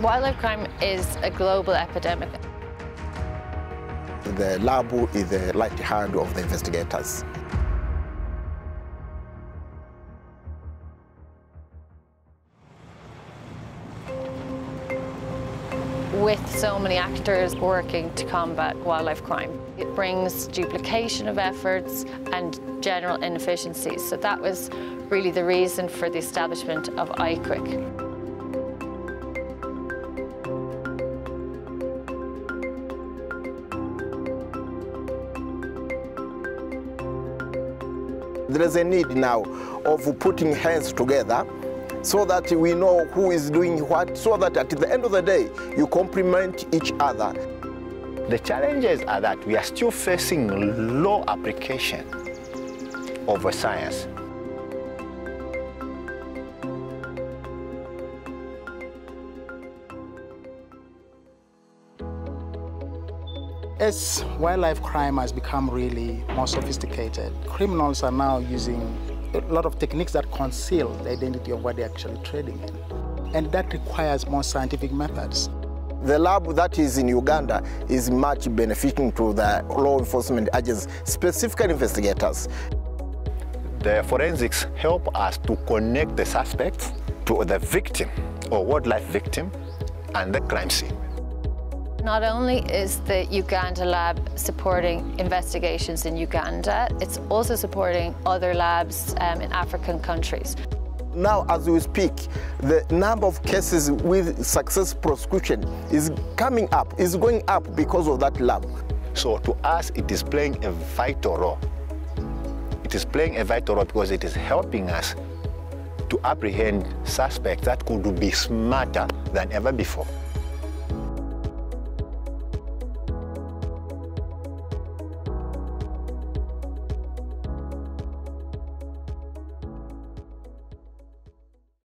Wildlife crime is a global epidemic. The lab is the right hand of the investigators. with so many actors working to combat wildlife crime. It brings duplication of efforts and general inefficiencies. So that was really the reason for the establishment of ICCWC. There is a need now of putting hands together so that we know who is doing what, so that at the end of the day, you complement each other. The challenges are that we are still facing low application of science. As wildlife crime has become really more sophisticated, criminals are now using a lot of techniques that conceal the identity of what they're actually trading in. And that requires more scientific methods. The lab that is in Uganda is much benefiting to the law enforcement agents, specifically investigators. The forensics help us to connect the suspects to the victim or wildlife victim and the crime scene. Not only is the Uganda lab supporting investigations in Uganda, it's also supporting other labs um, in African countries. Now, as we speak, the number of cases with success prosecution is coming up, is going up because of that lab. So to us, it is playing a vital role. It is playing a vital role because it is helping us to apprehend suspects that could be smarter than ever before.